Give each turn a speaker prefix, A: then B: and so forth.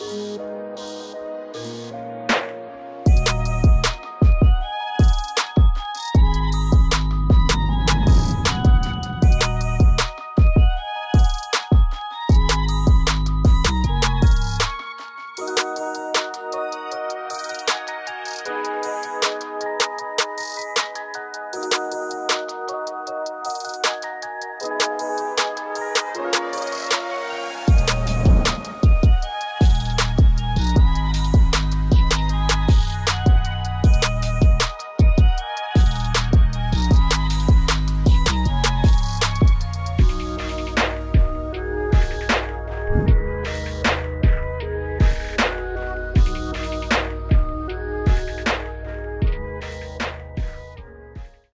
A: Música